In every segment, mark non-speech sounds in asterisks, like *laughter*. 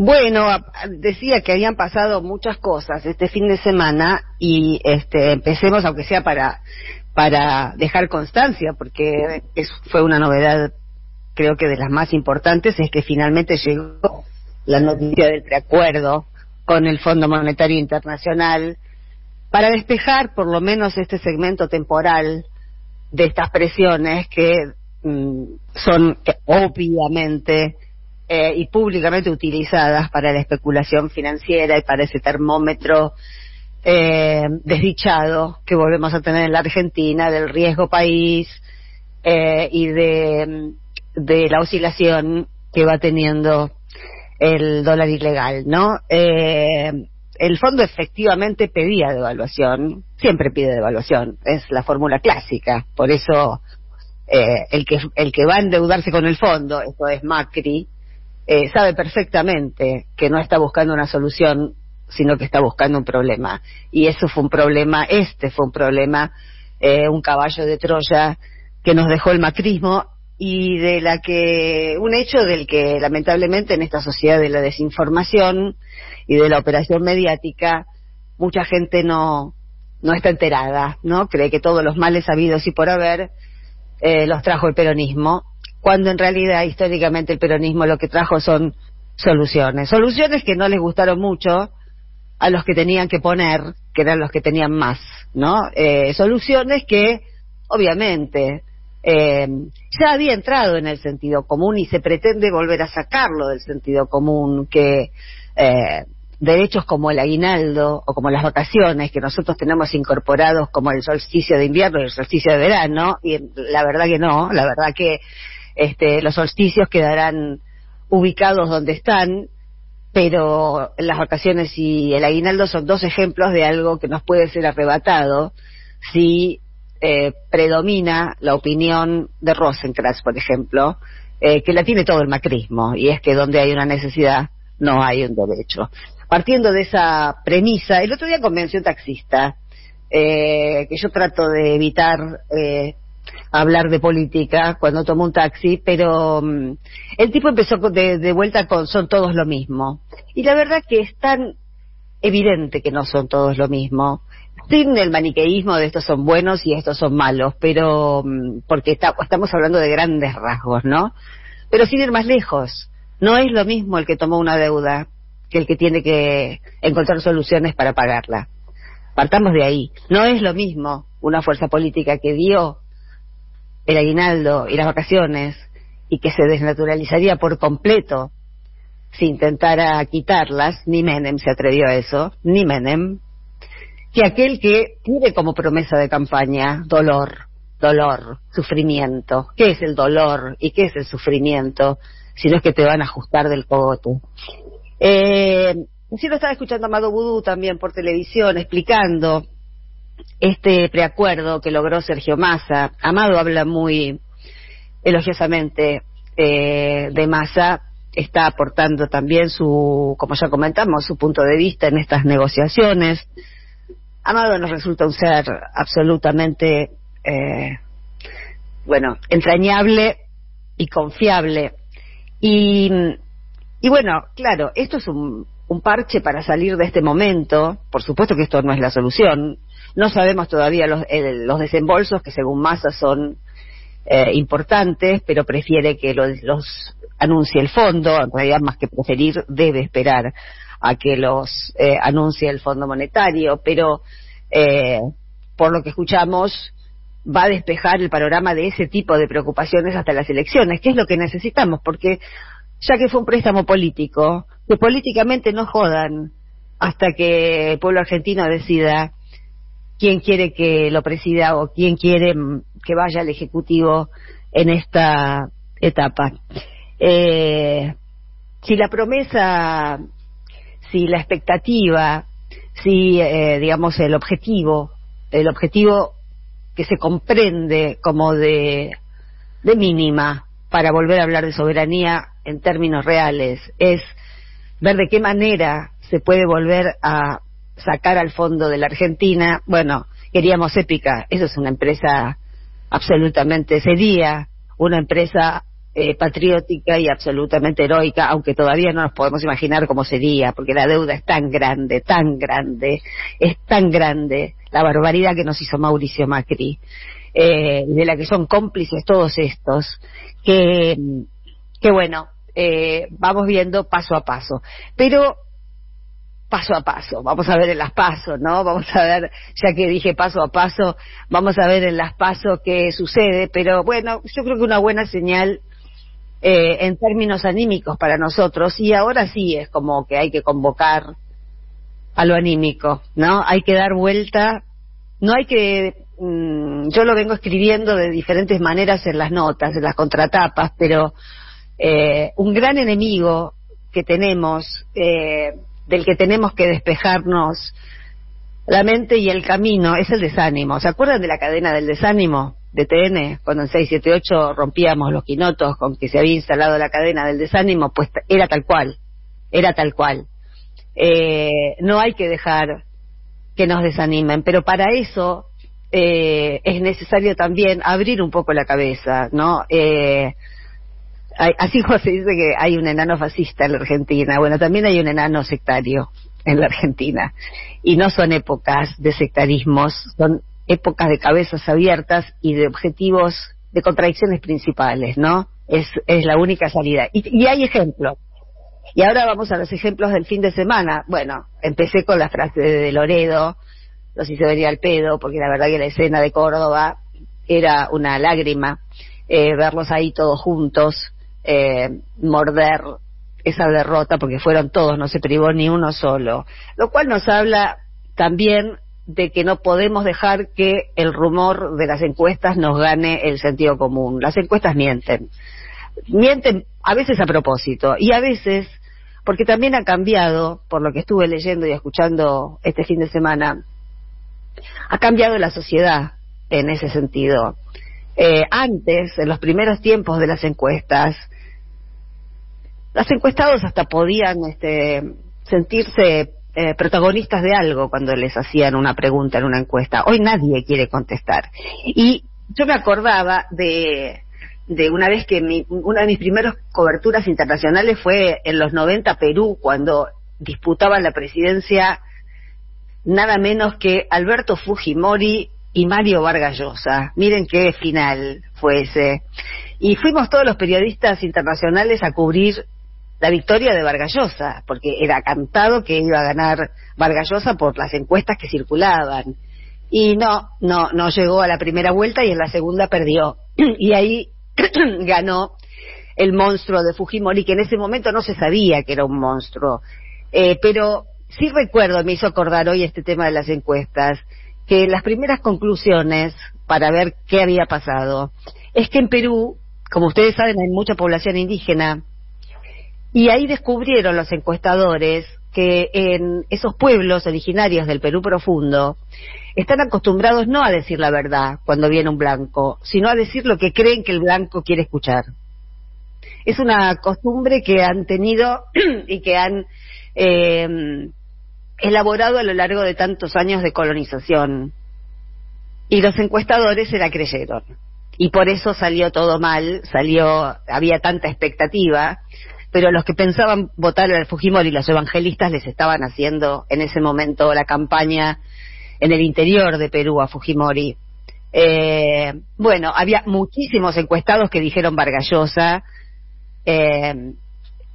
Bueno, decía que habían pasado muchas cosas este fin de semana y este, empecemos, aunque sea para, para dejar constancia, porque es, fue una novedad, creo que de las más importantes, es que finalmente llegó la noticia del preacuerdo con el Fondo Monetario Internacional para despejar por lo menos este segmento temporal de estas presiones que mm, son obviamente eh, y públicamente utilizadas para la especulación financiera y para ese termómetro eh, desdichado que volvemos a tener en la Argentina del riesgo país eh, y de, de, la oscilación que va teniendo el dólar ilegal, ¿no? Eh, el fondo efectivamente pedía devaluación, siempre pide devaluación, es la fórmula clásica, por eso eh, el que el que va a endeudarse con el fondo, esto es Macri, eh, sabe perfectamente que no está buscando una solución, sino que está buscando un problema. Y eso fue un problema, este fue un problema, eh, un caballo de Troya que nos dejó el macrismo y de la que, un hecho del que lamentablemente en esta sociedad de la desinformación y de la operación mediática, mucha gente no, no está enterada, ¿no? Cree que todos los males habidos y por haber eh, los trajo el peronismo cuando en realidad históricamente el peronismo lo que trajo son soluciones. Soluciones que no les gustaron mucho a los que tenían que poner, que eran los que tenían más, ¿no? Eh, soluciones que, obviamente, eh, ya había entrado en el sentido común y se pretende volver a sacarlo del sentido común, que eh, derechos como el aguinaldo o como las vacaciones que nosotros tenemos incorporados como el solsticio de invierno y el solsticio de verano, y la verdad que no, la verdad que este, los solsticios quedarán ubicados donde están, pero las vacaciones y el aguinaldo son dos ejemplos de algo que nos puede ser arrebatado si eh, predomina la opinión de Rosencrantz, por ejemplo, eh, que la tiene todo el macrismo, y es que donde hay una necesidad no hay un derecho. Partiendo de esa premisa, el otro día convenció un taxista, eh, que yo trato de evitar hablar de política cuando tomo un taxi, pero mm, el tipo empezó de, de, vuelta con son todos lo mismo. Y la verdad que es tan evidente que no son todos lo mismo. Sin el maniqueísmo de estos son buenos y estos son malos, pero mm, porque está, estamos hablando de grandes rasgos, ¿no? Pero sin ir más lejos, no es lo mismo el que tomó una deuda que el que tiene que encontrar soluciones para pagarla. Partamos de ahí. No es lo mismo una fuerza política que dio el aguinaldo y las vacaciones y que se desnaturalizaría por completo si intentara quitarlas, ni Menem se atrevió a eso, ni Menem, que aquel que tiene como promesa de campaña dolor, dolor, sufrimiento. ¿Qué es el dolor y qué es el sufrimiento? Si no es que te van a ajustar del cogote. Eh, sí lo estaba escuchando Amado Vudú también por televisión explicando este preacuerdo que logró Sergio Massa. Amado habla muy elogiosamente eh, de Massa, está aportando también su, como ya comentamos, su punto de vista en estas negociaciones. Amado nos resulta un ser absolutamente, eh, bueno, entrañable y confiable. Y, y bueno, claro, esto es un, un parche para salir de este momento. Por supuesto que esto no es la solución. No sabemos todavía los, los desembolsos, que según Massa son eh, importantes, pero prefiere que los, los, anuncie el fondo. En realidad, más que preferir, debe esperar a que los eh, anuncie el Fondo Monetario. Pero, eh, por lo que escuchamos, va a despejar el panorama de ese tipo de preocupaciones hasta las elecciones, que es lo que necesitamos, porque ya que fue un préstamo político, que políticamente no jodan hasta que el pueblo argentino decida quién quiere que lo presida o quién quiere que vaya al Ejecutivo en esta etapa. Eh, si la promesa, si la expectativa, si, eh, digamos, el objetivo, el objetivo que se comprende como de mínima para volver a hablar de soberanía en términos reales es ver de qué manera se puede volver a sacar al fondo de la Argentina. Bueno, queríamos Épica, eso es una empresa absolutamente, sería una empresa eh, patriótica y absolutamente heroica, aunque todavía no nos podemos imaginar cómo sería, porque la deuda es tan grande, tan grande, es tan grande la barbaridad que nos hizo Mauricio Macri, eh, de la que son cómplices todos estos, que, que bueno, eh, vamos viendo paso a paso. Pero paso a paso, vamos a ver en las pasos, ¿no? Vamos a ver, ya que dije paso a paso, vamos a ver en las pasos qué sucede, pero bueno, yo creo que una buena señal eh, en términos anímicos para nosotros, y ahora sí es como que hay que convocar a lo anímico, ¿no? Hay que dar vuelta, no hay que, mm, yo lo vengo escribiendo de diferentes maneras en las notas, en las contratapas, pero eh, un gran enemigo que tenemos, eh, del que tenemos que despejarnos la mente y el camino es el desánimo. ¿Se acuerdan de la cadena del desánimo de TN? Cuando en 678 rompíamos los quinotos con que se había instalado la cadena del desánimo, pues era tal cual, era tal cual. Eh, no hay que dejar que nos desanimen, pero para eso eh, es necesario también abrir un poco la cabeza, ¿no? Eh, así *laughs* como se dice que hay un enano fascista en la Argentina, bueno, también hay un enano sectario en la Argentina. Y no son épocas de sectarismos, son épocas de cabezas abiertas y de objetivos, de contradicciones principales, ¿no? Es, es la única salida. Y, y hay ejemplos. Y ahora vamos a los ejemplos del fin de semana. Bueno, empecé con la frase de Loredo, los hice venir al pedo, porque la verdad que la escena de Córdoba era una lágrima, eh, verlos ahí todos juntos, eh, morder esa derrota, porque fueron todos, no se privó ni uno solo. Lo cual nos habla también de que no podemos dejar que el rumor de las encuestas nos gane el sentido común. Las encuestas mienten. Mienten a veces a propósito y a veces porque también ha cambiado, por lo que estuve leyendo y escuchando este fin de semana, ha cambiado la sociedad en ese sentido. Eh, antes, en los primeros tiempos de las encuestas, los encuestados hasta podían este, sentirse eh, protagonistas de algo cuando les hacían una pregunta en una encuesta. Hoy nadie quiere contestar. Y yo me acordaba de, de una vez que mi, una de mis primeras coberturas internacionales fue en los 90 Perú, cuando disputaban la presidencia nada menos que Alberto Fujimori y Mario Vargas Llosa. Miren qué final fue ese. Y fuimos todos los periodistas internacionales a cubrir la victoria de Vargallosa, porque era cantado que iba a ganar Vargallosa por las encuestas que circulaban. Y no, no, no llegó a la primera vuelta y en la segunda perdió. *clears throat* y ahí *clears throat* ganó el monstruo de Fujimori, que en ese momento no se sabía que era un monstruo. Eh, pero sí recuerdo, me hizo acordar hoy este tema de las encuestas, que las primeras conclusiones para ver qué había pasado es que en Perú, como ustedes saben, hay mucha población indígena y ahí descubrieron los encuestadores que en esos pueblos originarios del Perú profundo están acostumbrados no a decir la verdad cuando viene un blanco, sino a decir lo que creen que el blanco quiere escuchar. Es una costumbre que han tenido *clears throat* y que han eh, elaborado a lo largo de tantos años de colonización. Y los encuestadores se la creyeron. Y por eso salió todo mal, salió, había tanta expectativa, pero los que pensaban votar al Fujimori, los evangelistas, les estaban haciendo en ese momento la campaña en el interior de Perú a Fujimori. Eh, bueno, había muchísimos encuestados que dijeron Vargallosa eh,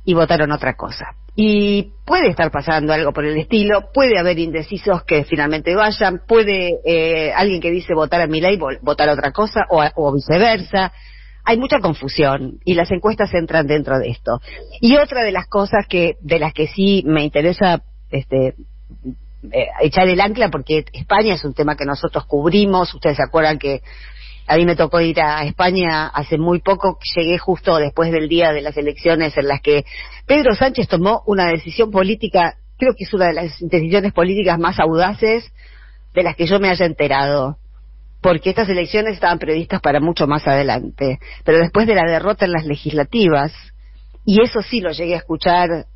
y votaron otra cosa. Y puede estar pasando algo por el estilo, puede haber indecisos que finalmente vayan, puede eh, alguien que dice votar a mi ley votar otra cosa o, o viceversa hay mucha confusión y las encuestas entran dentro de esto. Y otra de las cosas que de las que sí me interesa este eh, echar el ancla porque España es un tema que nosotros cubrimos, ustedes se acuerdan que a mí me tocó ir a España hace muy poco, llegué justo después del día de las elecciones en las que Pedro Sánchez tomó una decisión política, creo que es una de las decisiones políticas más audaces de las que yo me haya enterado porque estas elecciones estaban previstas para mucho más adelante. Pero después de la derrota en las legislativas, y eso sí lo llegué a escuchar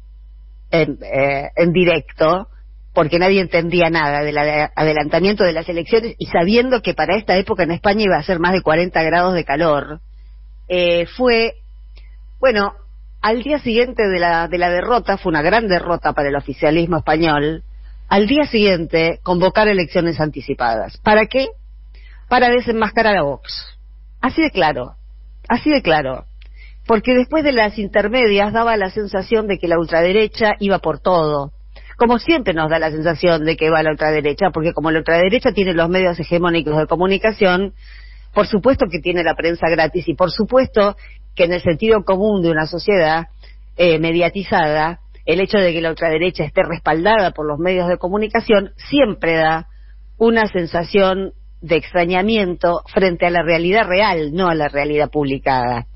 en, eh, directo, porque nadie entendía nada del adelantamiento de las elecciones y sabiendo que para esta época en España iba a ser más de 40 grados de calor, eh, fue Bueno, al día siguiente de la, de la derrota, fue una gran derrota para el oficialismo español, al día siguiente convocar elecciones anticipadas. ¿Para qué? Para desenmascarar a Vox. Así de claro, así de claro. Porque después de las intermedias daba la sensación de que la ultraderecha iba por todo. Como siempre nos da la sensación de que va la ultraderecha, porque como la ultraderecha tiene los medios hegemónicos de comunicación, por supuesto que tiene la prensa gratis y por supuesto que en el sentido común de una sociedad eh, mediatizada, el hecho de que la ultraderecha esté respaldada por los medios de comunicación siempre da una sensación de extrañamiento frente a la realidad real, no a la realidad publicada.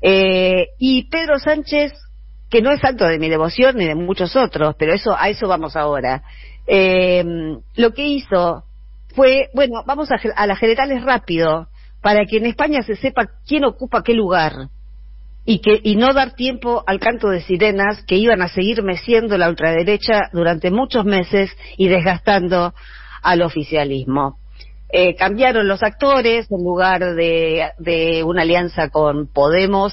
Eh, y Pedro Sánchez, que no es santo de mi devoción ni de muchos otros, pero eso a eso vamos ahora, eh, lo que hizo fue, bueno, vamos a, a las generales rápido, para que en España se sepa quién ocupa qué lugar y, que, y no dar tiempo al canto de sirenas que iban a seguir meciendo la ultraderecha durante muchos meses y desgastando al oficialismo. Eh, cambiaron los actores en lugar de, de, una alianza con Podemos,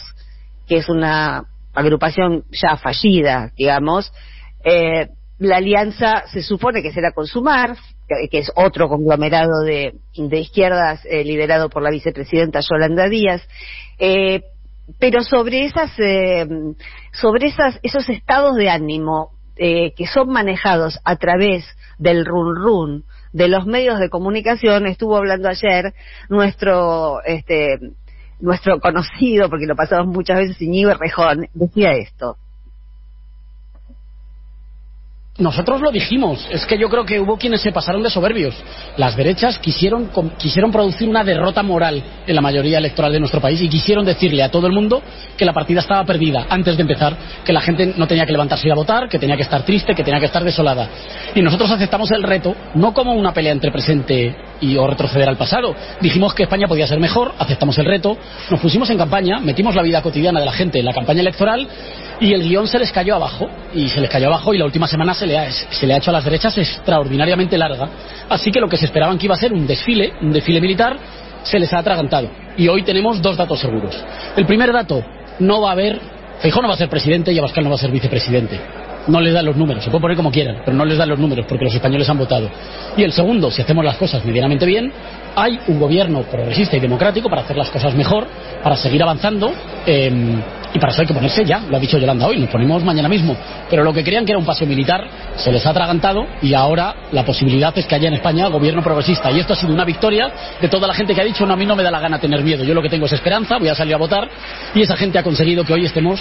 que es una agrupación ya fallida, digamos. Eh, la alianza se supone que será con Sumar, que es otro conglomerado de, izquierdas eh, liderado por la vicepresidenta Yolanda Díaz. Eh, pero sobre esas eh, sobre esas esos estados de ánimo eh, que son manejados a través del run run de los medios de comunicación estuvo hablando ayer nuestro este nuestro conocido porque lo pasamos muchas veces Iñigo Rejón decía esto nosotros lo dijimos, es que yo creo que hubo quienes se pasaron de soberbios. Las derechas quisieron, producir una derrota moral en la mayoría electoral de nuestro país y quisieron decirle a todo el mundo que la partida estaba perdida antes de empezar, que la gente no tenía que levantarse y a votar, que tenía que estar triste, que tenía que estar desolada. Y nosotros aceptamos el reto, no como una pelea entre presente y o retroceder al pasado. Dijimos que España podía ser mejor, aceptamos el reto, nos pusimos en campaña, metimos la vida cotidiana de la gente en la campaña electoral y el guion se les cayó abajo y se les cayó abajo y la última semana se le, ha, hecho a las derechas extraordinariamente larga. Así que lo que se esperaban que iba a ser un desfile un desfile militar se les ha atragantado. Y hoy tenemos dos datos seguros. El primer dato no va a haber Feijó no va a ser presidente y Abascal no va a ser vicepresidente no les dan los números, se puede poner como quieran, pero no les dan los números porque los españoles han votado. Y el segundo, si hacemos las cosas medianamente bien, hay un gobierno progresista y democrático para hacer las cosas mejor, para seguir avanzando. Eh, y para eso hay que ponerse ya, lo ha dicho Yolanda hoy, nos ponemos mañana mismo. Pero lo que creían que era un paso militar se les ha atragantado y ahora la posibilidad es que haya en España gobierno progresista. Y esto ha sido una victoria de toda la gente que ha dicho, no, a mí no me da la gana tener miedo, yo lo que tengo es esperanza, voy a salir a votar. Y esa gente ha conseguido que hoy estemos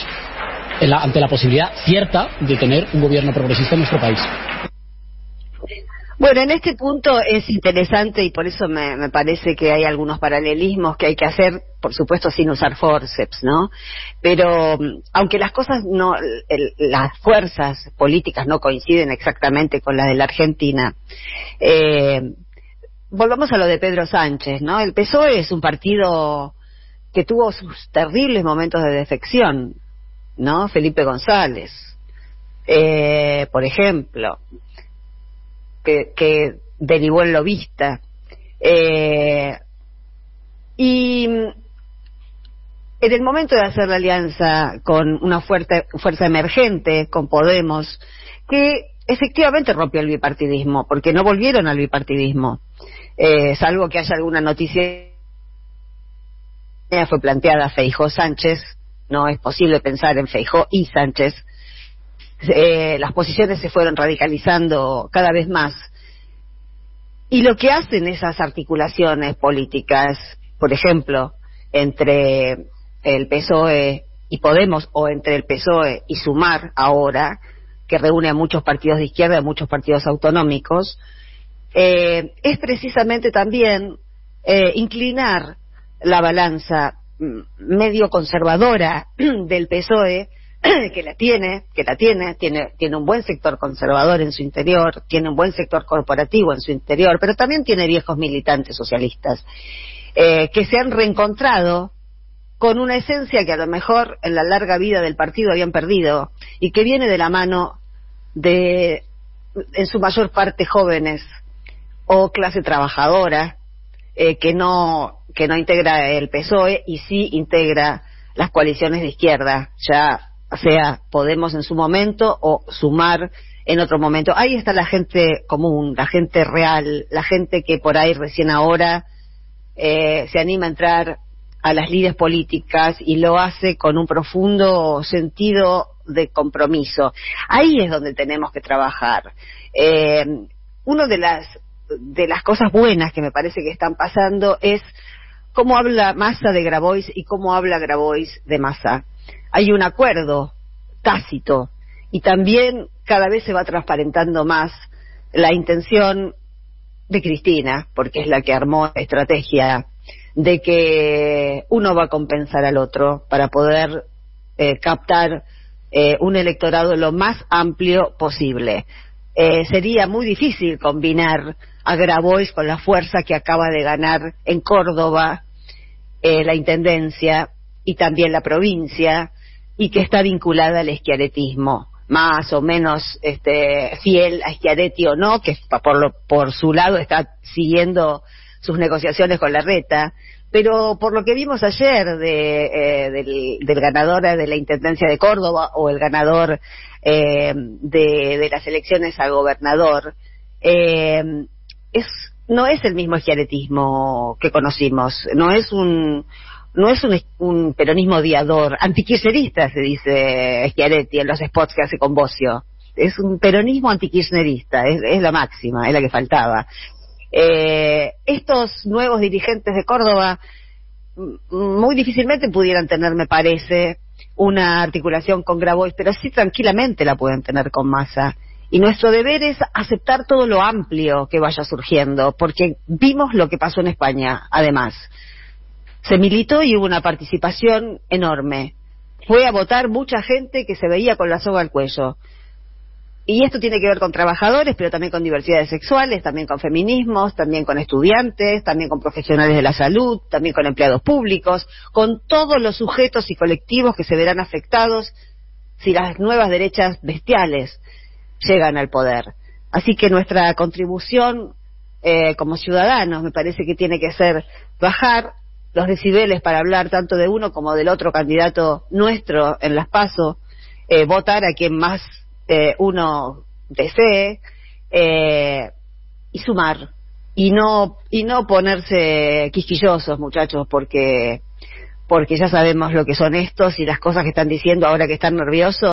ante la posibilidad cierta de tener un gobierno progresista en nuestro país. Bueno, en este punto es interesante y por eso me, parece que hay algunos paralelismos que hay que hacer, por supuesto sin usar forceps, ¿no? Pero aunque las cosas no, el, las fuerzas políticas no coinciden exactamente con las de la Argentina, eh, volvamos a lo de Pedro Sánchez, ¿no? El PSOE es un partido que tuvo sus terribles momentos de defección, ¿no? Felipe González, eh, por ejemplo que, que derivó en lobista. Eh, y en el momento de hacer la alianza con una fuerte, fuerza emergente, con Podemos, que efectivamente rompió el bipartidismo, porque no volvieron al bipartidismo, eh, salvo que haya alguna noticia fue planteada Feijó Sánchez, no es posible pensar en Feijó y Sánchez, eh, las posiciones se fueron radicalizando cada vez más. Y lo que hacen esas articulaciones políticas, por ejemplo, entre el PSOE y Podemos o entre el PSOE y Sumar ahora, que reúne a muchos partidos de izquierda, a muchos partidos autonómicos, eh, es precisamente también eh, inclinar la balanza medio conservadora *clears throat* del PSOE *clears throat* que la tiene, que la tiene, tiene, tiene un buen sector conservador en su interior, tiene un buen sector corporativo en su interior, pero también tiene viejos militantes socialistas eh, que se han reencontrado con una esencia que a lo mejor en la larga vida del partido habían perdido y que viene de la mano de, en su mayor parte, jóvenes o clase trabajadora eh, que no que no integra el PSOE y sí integra las coaliciones de izquierda, ya sea Podemos en su momento o Sumar en otro momento. Ahí está la gente común, la gente real, la gente que por ahí recién ahora eh, se anima a entrar a las líderes políticas y lo hace con un profundo sentido de compromiso. Ahí es donde tenemos que trabajar. Eh, una de las, de las cosas buenas que me parece que están pasando es cómo habla Massa de Grabois y cómo habla Grabois de Massa. Hay un acuerdo tácito y también cada vez se va transparentando más la intención de Cristina, porque es la que armó la estrategia de que uno va a compensar al otro para poder eh, captar eh, un electorado lo más amplio posible. Eh, sería muy difícil combinar a Grabois con la fuerza que acaba de ganar en Córdoba la Intendencia y también la provincia y que está vinculada al esquiaretismo más o menos este, fiel a Schiaretti o no, que por, lo, por su lado está siguiendo sus negociaciones con la reta, pero por lo que vimos ayer de, eh, del, ganador de la Intendencia de Córdoba o el ganador eh, de, las elecciones a gobernador, eh, es, no es el mismo esquiaretismo que conocimos, no es un, no es un, peronismo odiador, antikirchnerista se dice Schiaretti en los spots que hace con Bocio. Es un peronismo antikirchnerista, es, es la máxima, es la que faltaba. Eh, estos nuevos dirigentes de Córdoba muy difícilmente pudieran tener, me parece, una articulación con Grabois, pero sí tranquilamente la pueden tener con Massa. Y nuestro deber es aceptar todo lo amplio que vaya surgiendo, porque vimos lo que pasó en España, además se militó y hubo una participación enorme. Fue a votar mucha gente que se veía con la soga al cuello. Y esto tiene que ver con trabajadores, pero también con diversidades sexuales, también con feminismos, también con estudiantes, también con profesionales de la salud, también con empleados públicos, con todos los sujetos y colectivos que se verán afectados si las nuevas derechas bestiales llegan al poder. Así que nuestra contribución eh, como ciudadanos me parece que tiene que ser bajar los decibeles para hablar tanto de uno como del otro candidato nuestro en las PASO, eh, votar a quien más eh, uno desee eh, y sumar y no y no ponerse quisquillosos muchachos porque porque ya sabemos lo que son estos y las cosas que están diciendo ahora que están nerviosos